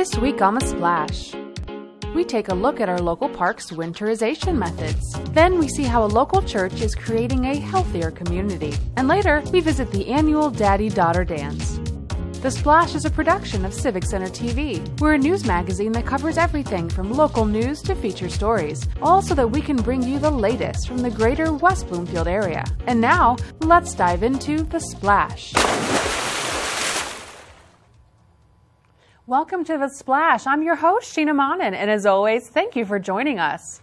This week on The Splash, we take a look at our local park's winterization methods. Then we see how a local church is creating a healthier community. And later, we visit the annual Daddy Daughter Dance. The Splash is a production of Civic Center TV. We're a news magazine that covers everything from local news to feature stories, all so that we can bring you the latest from the greater West Bloomfield area. And now, let's dive into The Splash. Welcome to The Splash. I'm your host, Sheena Monnin, and as always, thank you for joining us.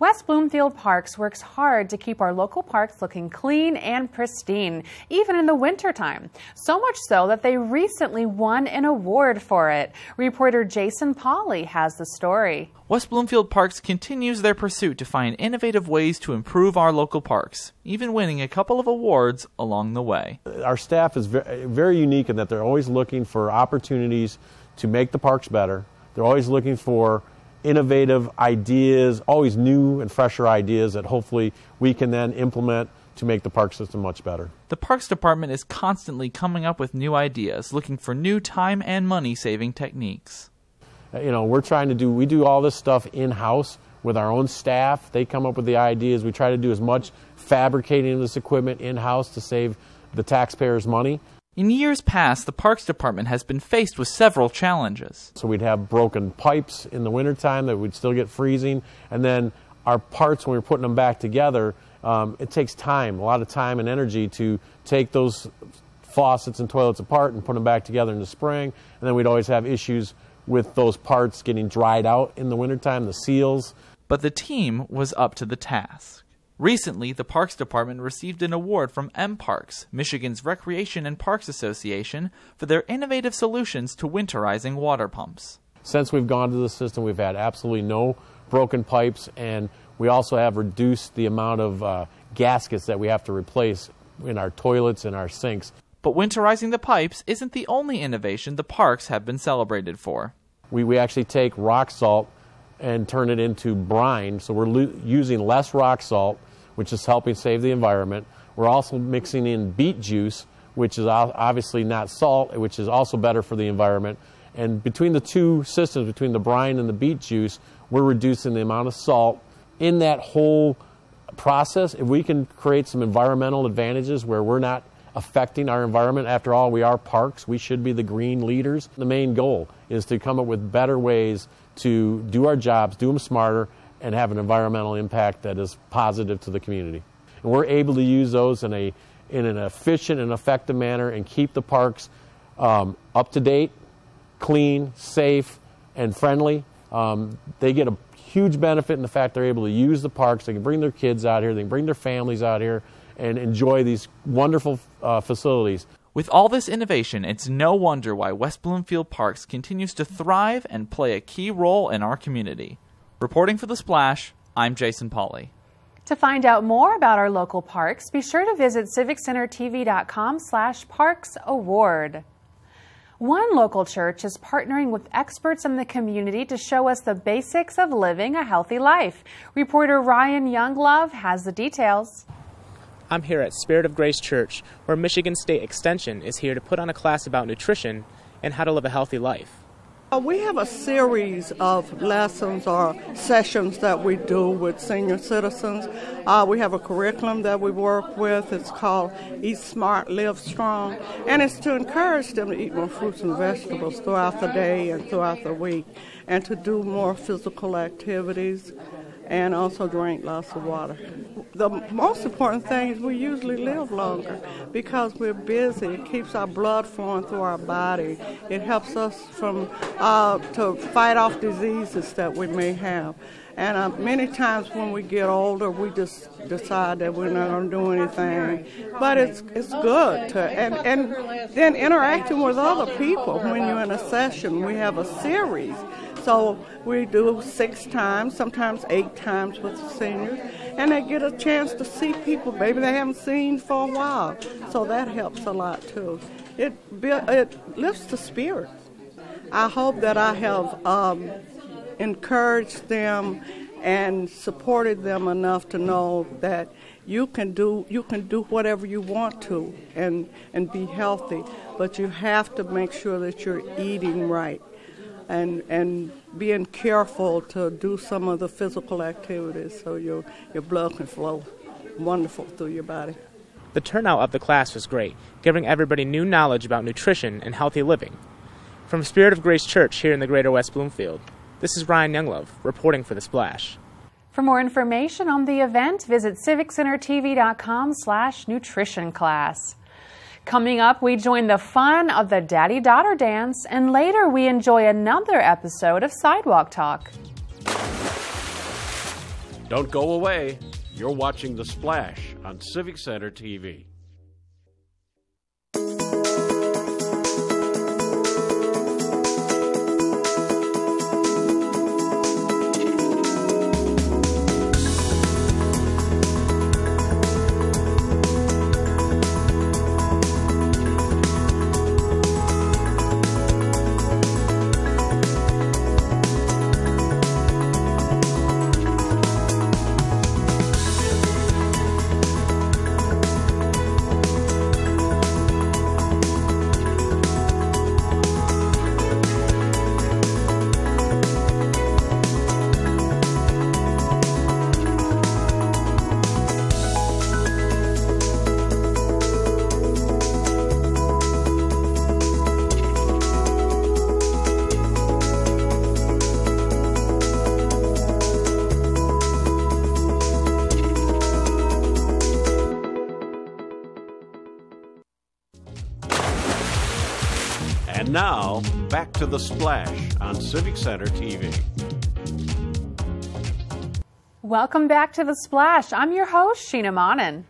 West Bloomfield Parks works hard to keep our local parks looking clean and pristine, even in the wintertime. So much so that they recently won an award for it. Reporter Jason Polly has the story. West Bloomfield Parks continues their pursuit to find innovative ways to improve our local parks, even winning a couple of awards along the way. Our staff is very unique in that they're always looking for opportunities to make the parks better. They're always looking for innovative ideas, always new and fresher ideas that hopefully we can then implement to make the park system much better. The Parks Department is constantly coming up with new ideas, looking for new time and money saving techniques. Uh, you know, we're trying to do, we do all this stuff in house with our own staff. They come up with the ideas. We try to do as much fabricating of this equipment in house to save the taxpayers money. In years past, the Parks Department has been faced with several challenges. So we'd have broken pipes in the wintertime that would still get freezing, and then our parts, when we are putting them back together, um, it takes time, a lot of time and energy to take those faucets and toilets apart and put them back together in the spring. And then we'd always have issues with those parts getting dried out in the wintertime, the seals. But the team was up to the task. Recently, the Parks Department received an award from MParks, Michigan's Recreation and Parks Association, for their innovative solutions to winterizing water pumps. Since we've gone to the system, we've had absolutely no broken pipes, and we also have reduced the amount of uh, gaskets that we have to replace in our toilets and our sinks. But winterizing the pipes isn't the only innovation the parks have been celebrated for. We, we actually take rock salt and turn it into brine. So we're lo- using less rock salt, which is helping save the environment. We're also mixing in beet juice, which is obviously not salt, which is also better for the environment. And between the two systems, between the brine and the beet juice, we're reducing the amount of salt in that whole process. If we can create some environmental advantages where we're not affecting our environment, after all, we are parks, we should be the green leaders. The main goal is to come up with better ways to do our jobs, do them smarter, and have an environmental impact that is positive to the community. And we're able to use those in, a, in an efficient and effective manner and keep the parks um, up to date, clean, safe, and friendly. Um, they get a huge benefit in the fact they're able to use the parks. They can bring their kids out here, they can bring their families out here and enjoy these wonderful uh, facilities. With all this innovation, it's no wonder why West Bloomfield Parks continues to thrive and play a key role in our community. Reporting for The Splash, I'm Jason Polly. To find out more about our local parks, be sure to visit civiccentertv.com slash parks award. One local church is partnering with experts in the community to show us the basics of living a healthy life. Reporter Ryan Younglove has the details. I'm here at Spirit of Grace Church, where Michigan State Extension is here to put on a class about nutrition and how to live a healthy life. Uh, we have a series of lessons or sessions that we do with senior citizens. Uh, we have a curriculum that we work with. It's called Eat Smart, Live Strong, and it's to encourage them to eat more fruits and vegetables throughout the day and throughout the week, and to do more physical activities and also drink lots of water. The most important thing is we usually live longer because we're busy. It keeps our blood flowing through our body. It helps us from uh, to fight off diseases that we may have. And uh, many times when we get older, we just decide that we're not going to do anything. But it's it's good to and and then interacting with other people when you're in a session. We have a series so we do six times, sometimes eight times with the seniors, and they get a chance to see people maybe they haven't seen for a while. So that helps a lot too. It it lifts the spirit. I hope that I have um, encouraged them and supported them enough to know that you can do you can do whatever you want to and and be healthy, but you have to make sure that you're eating right and and being careful to do some of the physical activities so your your blood can flow wonderful through your body. The turnout of the class was great, giving everybody new knowledge about nutrition and healthy living. From Spirit of Grace Church here in the Greater West Bloomfield, this is Ryan Younglove reporting for The Splash. For more information on the event, visit civiccentertv.com slash nutrition class. Coming up, we join the fun of the Daddy Daughter Dance, and later we enjoy another episode of Sidewalk Talk. Don't go away. You're watching The Splash on Civic Center TV. To The Splash on Civic Center TV. Welcome back to The Splash. I'm your host, Sheena Monnin.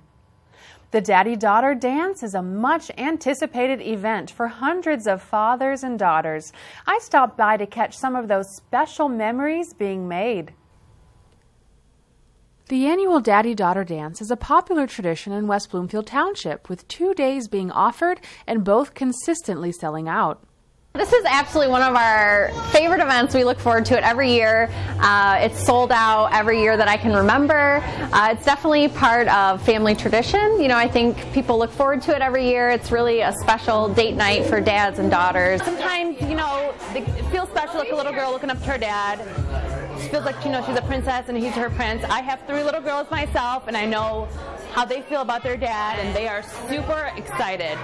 The Daddy Daughter Dance is a much anticipated event for hundreds of fathers and daughters. I stopped by to catch some of those special memories being made. The annual Daddy Daughter Dance is a popular tradition in West Bloomfield Township, with two days being offered and both consistently selling out. This is absolutely one of our favorite events. We look forward to it every year. Uh, it's sold out every year that I can remember. Uh, it's definitely part of family tradition. You know, I think people look forward to it every year. It's really a special date night for dads and daughters. Sometimes, you know, it feels special like a little girl looking up to her dad. She feels like, you know, she's a princess and he's her prince. I have three little girls myself, and I know how they feel about their dad, and they are super excited.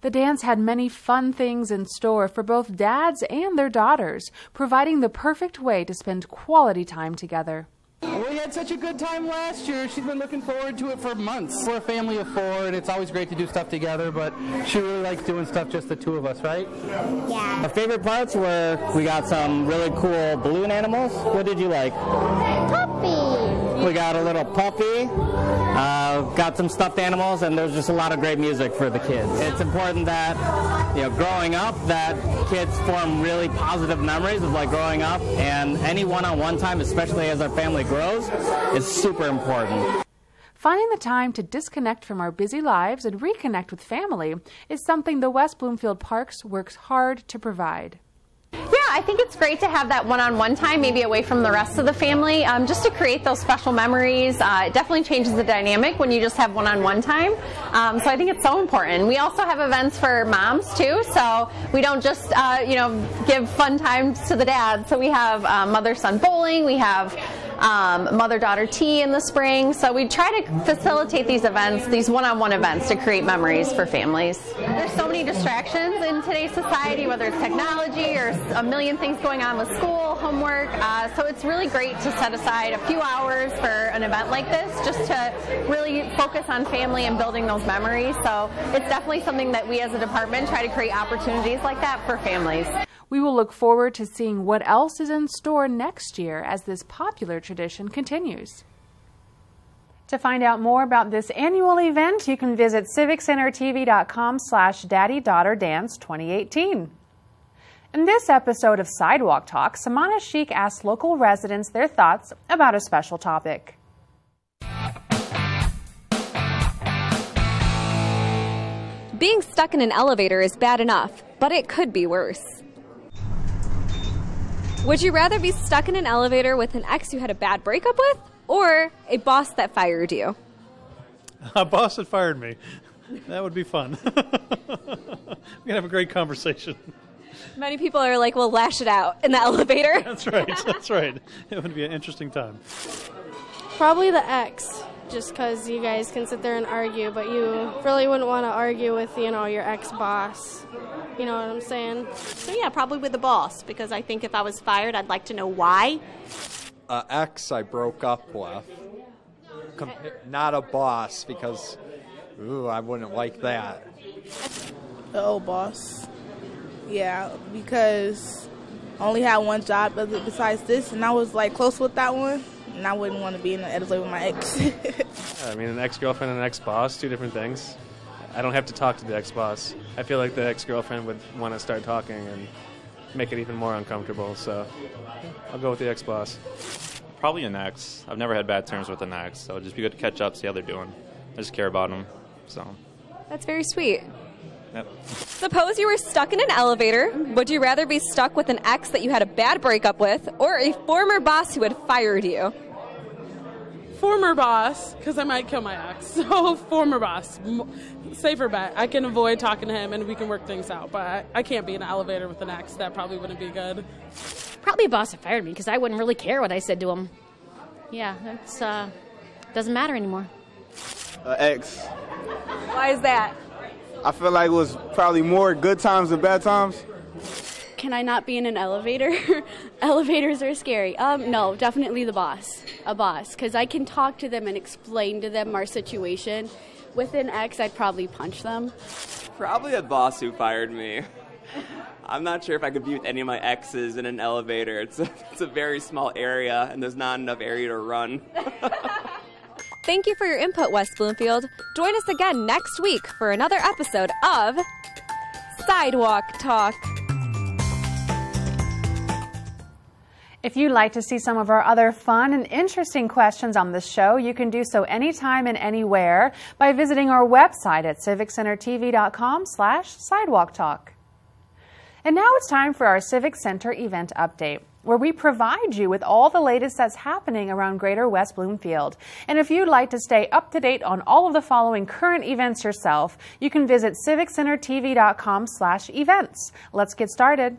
The dance had many fun things in store for both dads and their daughters, providing the perfect way to spend quality time together. We had such a good time last year. She's been looking forward to it for months. We're a family of four, and it's always great to do stuff together, but she really likes doing stuff just the two of us, right? Yeah. My favorite parts were we got some really cool balloon animals. What did you like? Puppy! We got a little puppy, uh, got some stuffed animals, and there's just a lot of great music for the kids. It's important that, you know, growing up, that kids form really positive memories of like growing up, and any one-on-one time, especially as our family grows, is super important. Finding the time to disconnect from our busy lives and reconnect with family is something the West Bloomfield Parks works hard to provide. Yeah, I think it's great to have that one-on-one time, maybe away from the rest of the family, um, just to create those special memories. Uh, it definitely changes the dynamic when you just have one-on-one time. Um, so I think it's so important. We also have events for moms too, so we don't just uh, you know give fun times to the dads. So we have uh, mother-son bowling, we have um, mother-daughter tea in the spring. So we try to facilitate these events, these one-on-one events, to create memories for families. There's so many distractions in today's society, whether it's technology or a million things going on with school, homework. Uh, so it's really great to set aside a few hours for an event like this, just to really focus on family and building those memories. So it's definitely something that we as a department try to create opportunities like that for families. We will look forward to seeing what else is in store next year as this popular tradition continues. To find out more about this annual event, you can visit civiccentertv.com slash daddy daughter dance 2018. In this episode of Sidewalk Talk, Samana Sheik asked local residents their thoughts about a special topic. Being stuck in an elevator is bad enough, but it could be worse. Would you rather be stuck in an elevator with an ex you had a bad breakup with, or a boss that fired you? A boss that fired me. That would be fun. we can have a great conversation. Many people are like, well, lash it out in the elevator. That's right. That's right. It would be an interesting time. Probably the ex, just because you guys can sit there and argue, but you really wouldn't want to argue with, you know, your ex boss. You know what I'm saying? So yeah, probably with the boss because I think if I was fired, I'd like to know why. Uh, ex I broke up with. Com- not a boss because, ooh, I wouldn't like that. The old boss. Yeah, because I only had one job besides this, and I was like close with that one, and I wouldn't want to be in the elevator with my ex. I mean, an ex girlfriend and an ex boss, two different things. I don't have to talk to the ex boss. I feel like the ex girlfriend would want to start talking and make it even more uncomfortable, so I'll go with the ex boss. Probably an ex. I've never had bad terms with an ex, so it'd just be good to catch up, see how they're doing. I just care about them, so. That's very sweet. Yep. Suppose you were stuck in an elevator. Would you rather be stuck with an ex that you had a bad breakup with or a former boss who had fired you? Former boss, because I might kill my ex. So, former boss. Safer bet. I can avoid talking to him and we can work things out. But I, I can't be in an elevator with an ex. That probably wouldn't be good. Probably a boss that fired me because I wouldn't really care what I said to him. Yeah, that's uh, doesn't matter anymore. Uh, ex. Why is that? I feel like it was probably more good times than bad times. Can I not be in an elevator? Elevators are scary. Um, no, definitely the boss, a boss, because I can talk to them and explain to them our situation. With an ex, I'd probably punch them. Probably a boss who fired me. I'm not sure if I could be with any of my exes in an elevator. It's a, it's a very small area, and there's not enough area to run. Thank you for your input, West Bloomfield. Join us again next week for another episode of Sidewalk Talk. If you'd like to see some of our other fun and interesting questions on the show, you can do so anytime and anywhere by visiting our website at civiccentertv.com slash sidewalk talk. And now it's time for our Civic Center event update, where we provide you with all the latest that's happening around Greater West Bloomfield. And if you'd like to stay up to date on all of the following current events yourself, you can visit civiccentertv.com slash events. Let's get started.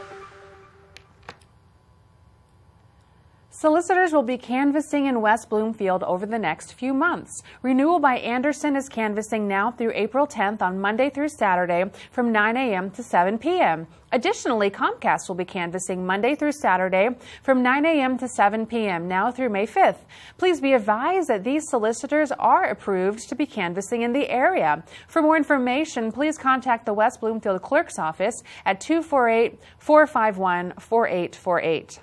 Solicitors will be canvassing in West Bloomfield over the next few months. Renewal by Andersen is canvassing now through April 10th on Monday through Saturday from 9 a.m. to 7 p.m. Additionally, Comcast will be canvassing Monday through Saturday from 9 a.m. to 7 p.m. now through May 5th. Please be advised that these solicitors are approved to be canvassing in the area. For more information, please contact the West Bloomfield Clerk's Office at 248 451 4848.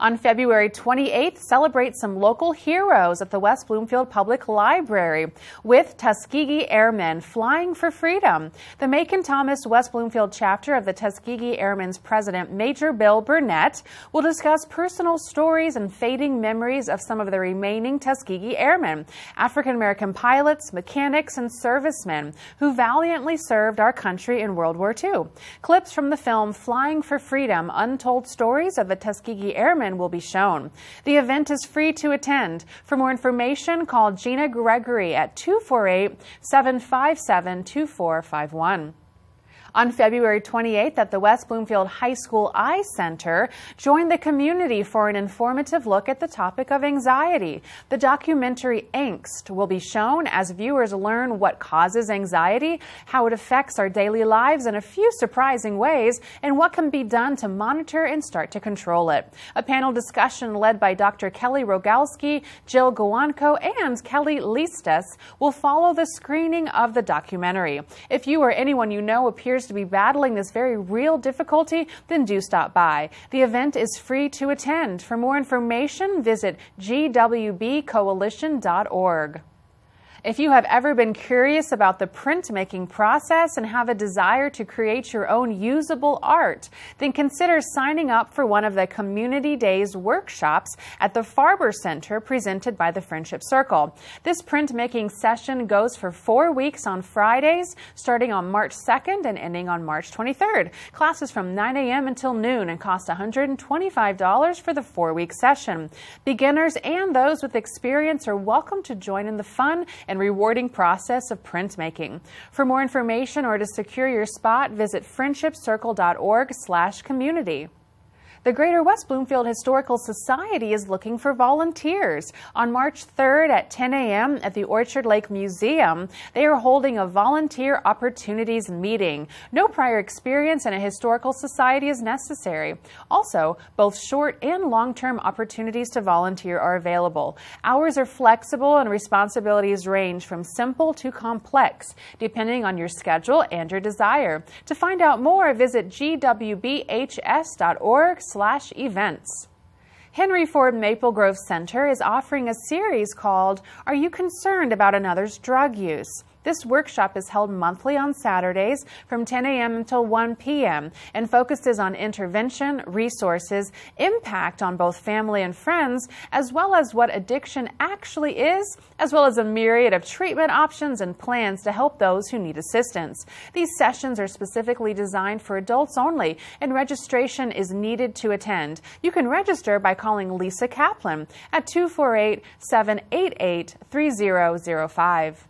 On February 28th, celebrate some local heroes at the West Bloomfield Public Library with Tuskegee Airmen Flying for Freedom. The Macon Thomas West Bloomfield chapter of the Tuskegee Airmen's president, Major Bill Burnett, will discuss personal stories and fading memories of some of the remaining Tuskegee Airmen, African American pilots, mechanics, and servicemen who valiantly served our country in World War II. Clips from the film Flying for Freedom Untold Stories of the Tuskegee Airmen will be shown. The event is free to attend. For more information, call Gina Gregory at 248 757 2451. On February 28th at the West Bloomfield High School Eye Center, join the community for an informative look at the topic of anxiety. The documentary Angst will be shown as viewers learn what causes anxiety, how it affects our daily lives in a few surprising ways, and what can be done to monitor and start to control it. A panel discussion led by Dr. Kelly Rogalski, Jill Gowanko, and Kelly Listas will follow the screening of the documentary. If you or anyone you know appears to be battling this very real difficulty, then do stop by. The event is free to attend. For more information, visit gwbcoalition.org. If you have ever been curious about the printmaking process and have a desire to create your own usable art, then consider signing up for one of the Community Days workshops at the Farber Center presented by the Friendship Circle. This printmaking session goes for four weeks on Fridays, starting on March 2nd and ending on March 23rd. Classes from 9 a.m. until noon and cost $125 for the four week session. Beginners and those with experience are welcome to join in the fun and rewarding process of printmaking. For more information or to secure your spot, visit friendshipcircle.org/community. The Greater West Bloomfield Historical Society is looking for volunteers. On March 3rd at 10 a.m. at the Orchard Lake Museum, they are holding a volunteer opportunities meeting. No prior experience in a historical society is necessary. Also, both short and long-term opportunities to volunteer are available. Hours are flexible and responsibilities range from simple to complex, depending on your schedule and your desire. To find out more, visit gwbhs.org slash events. Henry Ford Maple Grove Center is offering a series called Are You Concerned About Another's Drug Use? This workshop is held monthly on Saturdays from 10 a.m. until 1 p.m. and focuses on intervention, resources, impact on both family and friends, as well as what addiction actually is, as well as a myriad of treatment options and plans to help those who need assistance. These sessions are specifically designed for adults only, and registration is needed to attend. You can register by calling Lisa Kaplan at 248 788 3005.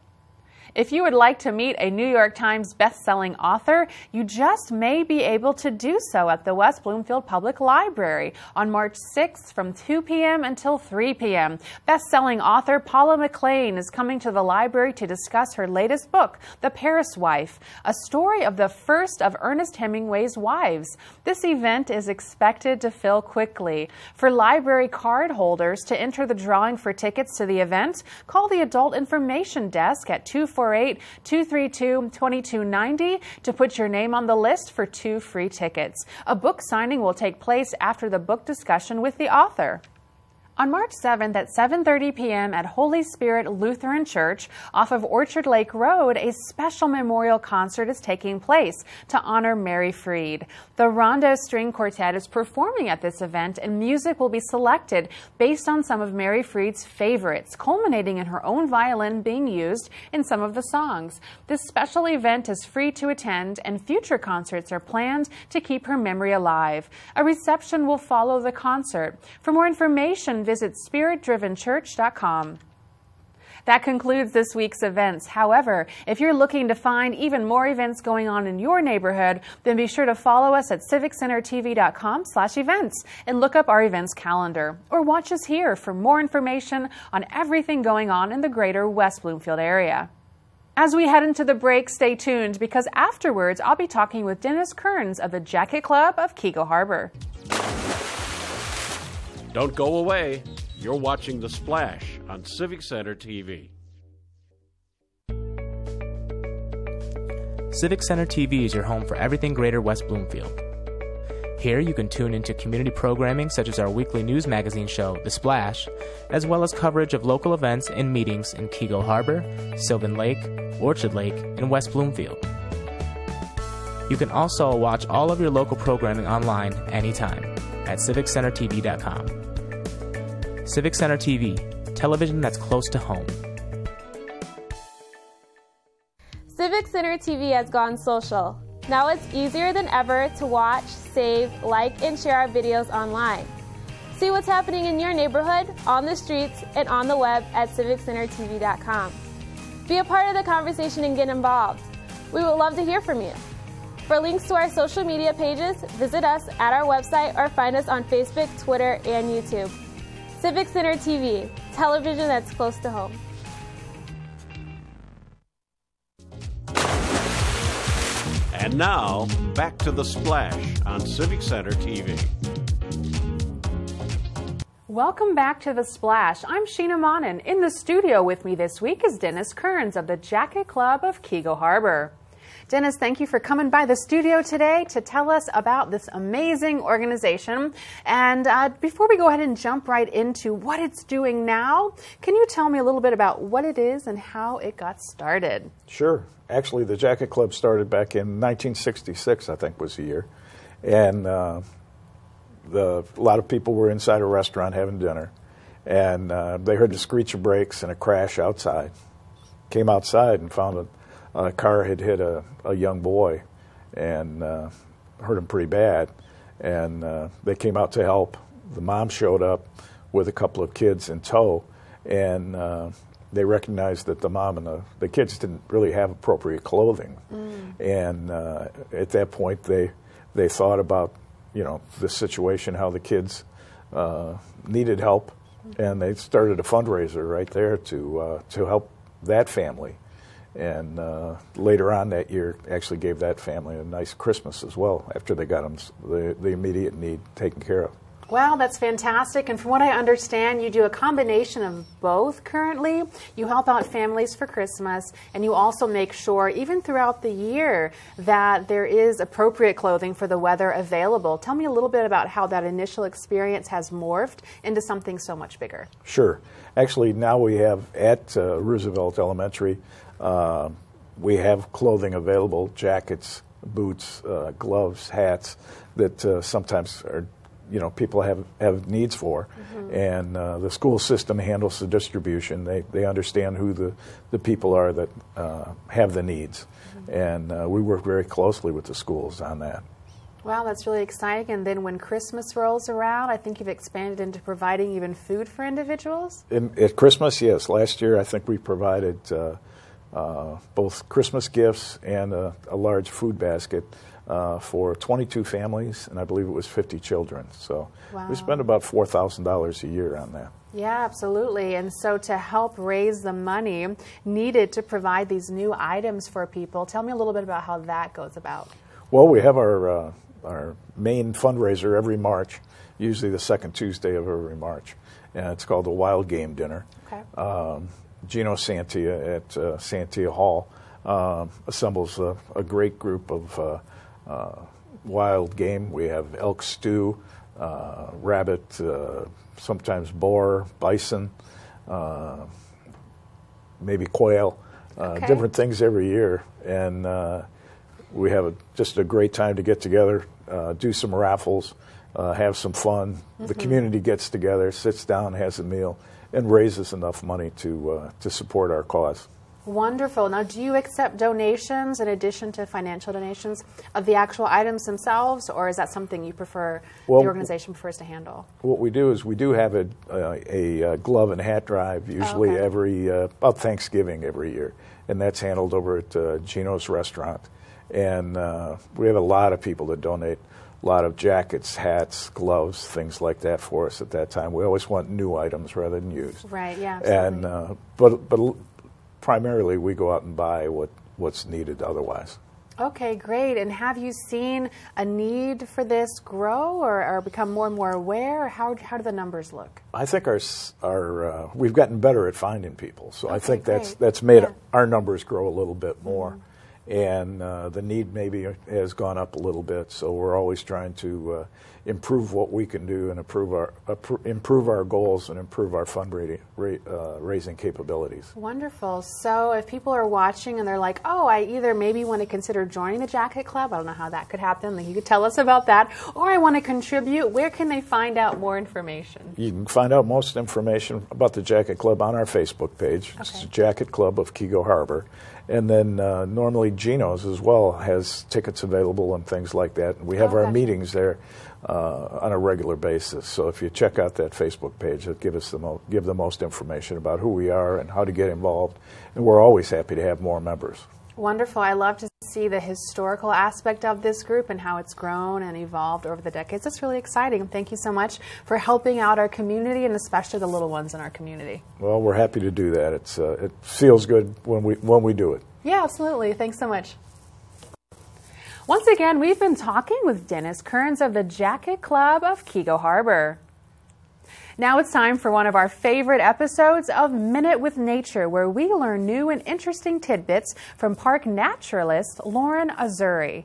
If you would like to meet a New York Times best-selling author, you just may be able to do so at the West Bloomfield Public Library on March 6th from 2 p.m. until 3 p.m. Best-selling author Paula McLain is coming to the library to discuss her latest book, The Paris Wife, a story of the first of Ernest Hemingway's wives. This event is expected to fill quickly. For library card holders to enter the drawing for tickets to the event, call the Adult Information Desk at 248 232 2290 to put your name on the list for two free tickets. A book signing will take place after the book discussion with the author. On March 7th at 7:30 p.m. at Holy Spirit Lutheran Church off of Orchard Lake Road, a special memorial concert is taking place to honor Mary Freed. The Rondo String Quartet is performing at this event and music will be selected based on some of Mary Freed's favorites, culminating in her own violin being used in some of the songs. This special event is free to attend and future concerts are planned to keep her memory alive. A reception will follow the concert. For more information, visit spiritdrivenchurch.com. That concludes this week's events. However, if you're looking to find even more events going on in your neighborhood, then be sure to follow us at civiccentertv.com slash events and look up our events calendar. Or watch us here for more information on everything going on in the greater West Bloomfield area. As we head into the break, stay tuned because afterwards I'll be talking with Dennis Kearns of the Jacket Club of Keego Harbor. Don't go away. You're watching The Splash on Civic Center TV. Civic Center TV is your home for everything Greater West Bloomfield. Here you can tune into community programming such as our weekly news magazine show, The Splash, as well as coverage of local events and meetings in Keego Harbor, Sylvan Lake, Orchard Lake, and West Bloomfield. You can also watch all of your local programming online anytime at civiccentertv.com. Civic Center TV, television that's close to home. Civic Center TV has gone social. Now it's easier than ever to watch, save, like, and share our videos online. See what's happening in your neighborhood, on the streets, and on the web at civiccentertv.com. Be a part of the conversation and get involved. We would love to hear from you. For links to our social media pages, visit us at our website or find us on Facebook, Twitter, and YouTube. Civic Center TV, television that's close to home. And now, back to The Splash on Civic Center TV. Welcome back to The Splash. I'm Sheena Monnin. In the studio with me this week is Dennis Kearns of the Jacket Club of Keego Harbor. Dennis, thank you for coming by the studio today to tell us about this amazing organization. And uh, before we go ahead and jump right into what it's doing now, can you tell me a little bit about what it is and how it got started? Sure. Actually, the Jacket Club started back in 1966, I think was the year. And uh, the, a lot of people were inside a restaurant having dinner. And uh, they heard the screech of brakes and a crash outside. Came outside and found a a car had hit a, a young boy and uh, hurt him pretty bad. And uh, they came out to help. The mom showed up with a couple of kids in tow, and uh, they recognized that the mom and the, the kids didn't really have appropriate clothing, Mm. and uh, at that point they they thought about you know the situation, how the kids uh, needed help, and they started a fundraiser right there to uh, to help that family. And uh, later on that year, actually gave that family a nice Christmas as well after they got them the, the immediate need taken care of. Wow, that's fantastic. And from what I understand, you do a combination of both currently. You help out families for Christmas, and you also make sure, even throughout the year, that there is appropriate clothing for the weather available. Tell me a little bit about how that initial experience has morphed into something so much bigger. Sure. Actually, now we have at uh, Roosevelt Elementary, uh, we have clothing available jackets, boots, uh, gloves, hats that uh, sometimes are. You know, people have, have needs for, and uh, the school system handles the distribution. They, they understand who the, the people are that uh, have the needs, and uh, we work very closely with the schools on that. Wow, that's really exciting. And then when Christmas rolls around, I think you've expanded into providing even food for individuals. In, at Christmas, yes. Last year, I think we provided uh, both Christmas gifts and a, a large food basket uh, for 22 families, and I believe it was 50 children. So Wow. we spend about $4,000 a year on that. Yeah, absolutely. And so to help raise the money needed to provide these new items for people, tell me a little bit about how that goes about. Well, we have our, uh, our main fundraiser every March, usually the second Tuesday of every March, and it's called the Wild Game Dinner. Okay. Um, Gino Santia at uh, Santia Hall um, assembles a, a great group of uh, uh, wild game. We have elk stew, uh, rabbit, uh, sometimes boar, bison, uh, maybe quail, uh, Okay. different things every year. And uh, we have a, just a great time to get together, uh, do some raffles, uh, have some fun. The Mhm. community gets together, sits down, has a meal, and raises enough money to uh, to support our cause. Wonderful. Now, do you accept donations in addition to financial donations of the actual items themselves, or is that something you prefer, Well, the organization prefers to handle? What we do is we do have a, uh, a, uh glove and hat drive usually okay. every uh, about Thanksgiving every year, and that's handled over at uh, Gino's restaurant. And uh, we have a lot of people that donate a lot of jackets, hats, gloves, things like that for us at that time. We always want new items rather than used. Right, yeah, And uh, but but primarily we go out and buy what what's needed otherwise. Okay, great. And have you seen a need for this grow or, or become more and more aware? How, how do the numbers look? I think our our uh, we've gotten better at finding people, so I think that's great. that's made Yeah. Mm-hmm. our numbers grow a little bit more, and uh, the need maybe has gone up a little bit. So we're always trying to uh, improve what we can do and improve our improve our goals and improve our fundraising ra- uh, raising capabilities. Wonderful. So, if people are watching and they're like, oh, I either maybe want to consider joining the Jacket Club, I don't know how that could happen, like you could tell us about that, or I want to contribute, where can they find out more information? You can find out most information about the Jacket Club on our Facebook page. It's the Jacket Club of Keego Harbor. And then uh, normally Gino's as well has tickets available and things like that. And we have our Okay. meetings there uh, on a regular basis. So if you check out that Facebook page, it'll give us the mo- give the most information about who we are and how to get involved. And we're always happy to have more members. Wonderful. I love to see the historical aspect of this group and how it's grown and evolved over the decades. It's really exciting. Thank you so much for helping out our community and especially the little ones in our community. Well, we're happy to do that. It's uh, it feels good when we when we do it. Yeah, absolutely. Thanks so much. Once again, we've been talking with Dennis Kearns of the Jacket Club of Keego Harbor. Now it's time for one of our favorite episodes of Minute with Nature, where we learn new and interesting tidbits from park naturalist Lauren Azuri.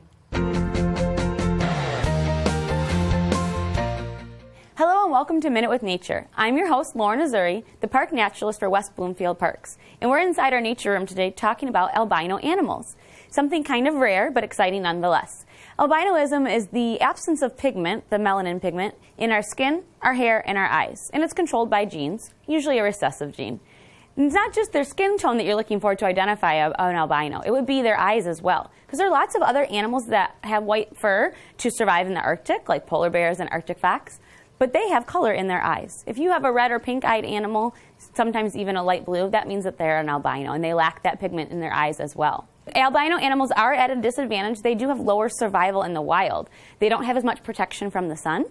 Hello and welcome to Minute with Nature. I'm your host, Lauren Azuri, the park naturalist for West Bloomfield Parks. And we're inside our nature room today talking about albino animals. Something kind of rare, but exciting nonetheless. Albinoism is the absence of pigment, the melanin pigment, in our skin, our hair, and our eyes. And it's controlled by genes, usually a recessive gene. And It's not just their skin tone that you're looking for to identify an albino. It would be their eyes as well. Because there are lots of other animals that have white fur to survive in the Arctic, like polar bears and Arctic fox. But they have color in their eyes. If you have a red or pink eyed animal, sometimes even a light blue, that means that they're an albino and they lack that pigment in their eyes as well. Albino animals are at a disadvantage. They do have lower survival in the wild. They don't have as much protection from the sun.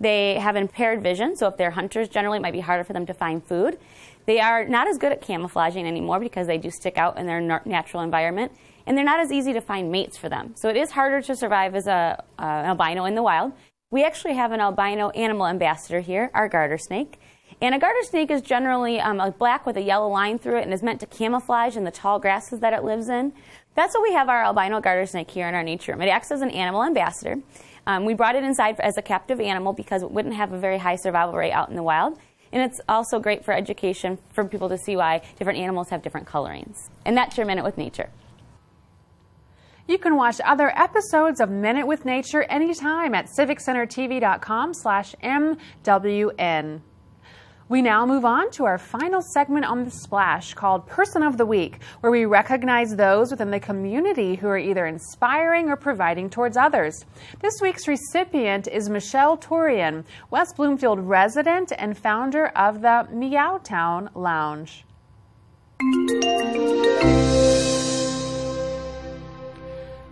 They have impaired vision, so if they're hunters, generally it might be harder for them to find food. They are not as good at camouflaging anymore because they do stick out in their natural environment, and they're not as easy to find mates for them. So it is harder to survive as a, uh, an albino in the wild. We actually have an albino animal ambassador here, our garter snake. And a garter snake is generally um, black with a yellow line through it and is meant to camouflage in the tall grasses that it lives in. That's why we have our albino garter snake here in our nature room. It acts as an animal ambassador. Um, we brought it inside as a captive animal because it wouldn't have a very high survival rate out in the wild. And it's also great for education for people to see why different animals have different colorings. And that's your Minute with Nature. You can watch other episodes of Minute with Nature anytime at civiccentertv.com slash MWN. We now move on to our final segment on the splash called Person of the Week, where we recognize those within the community who are either inspiring or providing towards others. This week's recipient is Michelle Tooroian, West Bloomfield resident and founder of the Meowtown Lounge.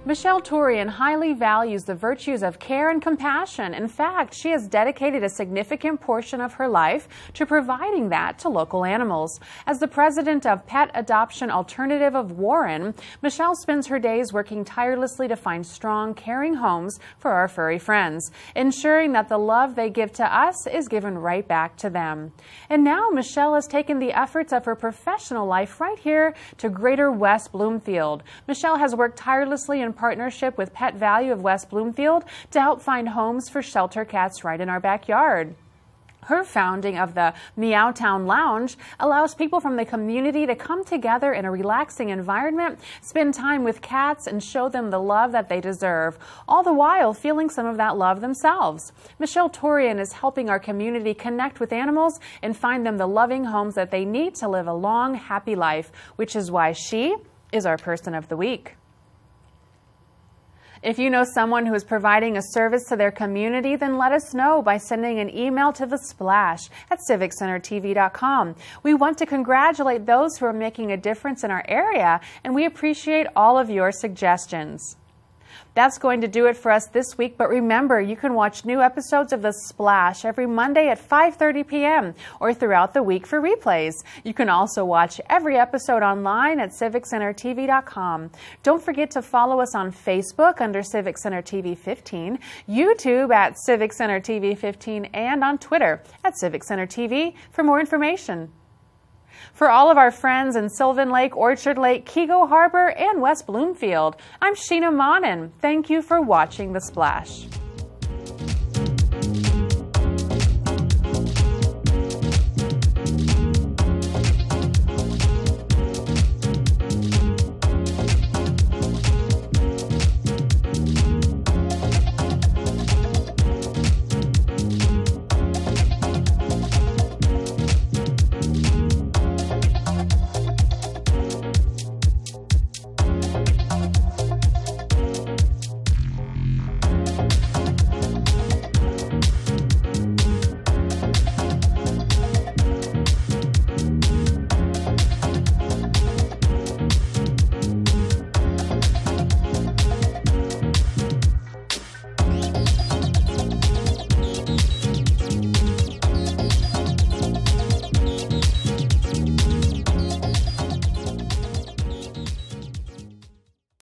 Michelle Tooroian highly values the virtues of care and compassion. In fact, she has dedicated a significant portion of her life to providing that to local animals. As the president of Pet Adoption Alternative of Warren, Michelle spends her days working tirelessly to find strong, caring homes for our furry friends, ensuring that the love they give to us is given right back to them. And now Michelle has taken the efforts of her professional life right here to Greater West Bloomfield. Michelle has worked tirelessly in partnership with Pet Valu of West Bloomfield to help find homes for shelter cats right in our backyard. Her founding of the Meowtown Lounge allows people from the community to come together in a relaxing environment, spend time with cats, and show them the love that they deserve, all the while feeling some of that love themselves. Michelle Tooroian is helping our community connect with animals and find them the loving homes that they need to live a long, happy life, which is why she is our Person of the Week. If you know someone who is providing a service to their community, then let us know by sending an email to the splash at civiccentertv.com. We want to congratulate those who are making a difference in our area, and we appreciate all of your suggestions. That's going to do it for us this week, but remember, you can watch new episodes of The Splash every Monday at 5.30 p.m. or throughout the week for replays. You can also watch every episode online at civiccentertv.com. Don't forget to follow us on Facebook under Civic Center TV 15, YouTube at Civic Center TV 15, and on Twitter at Civic Center TV for more information. For all of our friends in Sylvan Lake, Orchard Lake, Keego Harbor, and West Bloomfield, I'm Sheena Monnin. Thank you for watching The Splash.